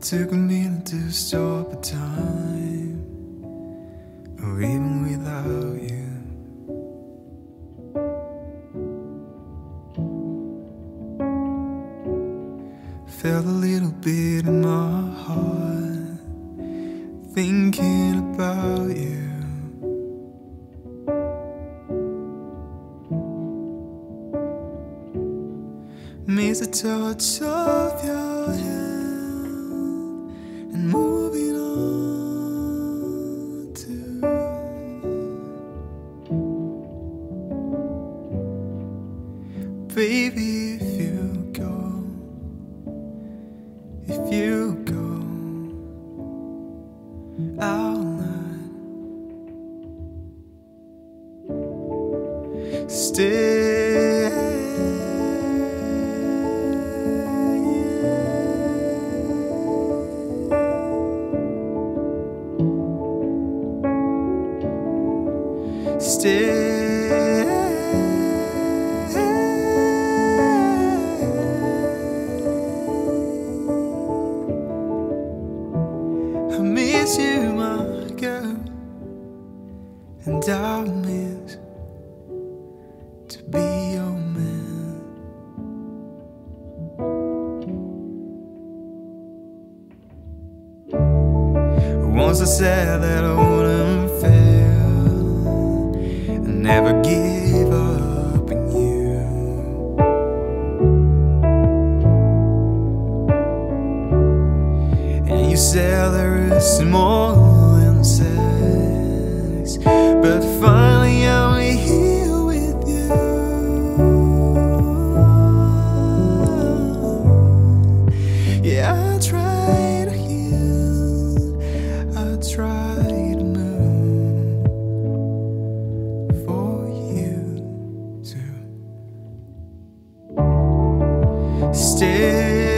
Took to stop a time, or even without you. Felt a little bit in my heart, thinking about you. Miss the touch of your Baby, if you go, if you go, I'll not stay. Stay. And I miss to be your man. Once I said that I wouldn't fail and never give up on you. And you said there is more than sex, but finally I'm here with you. Yeah, I tried to heal. I tried to move For you to Stay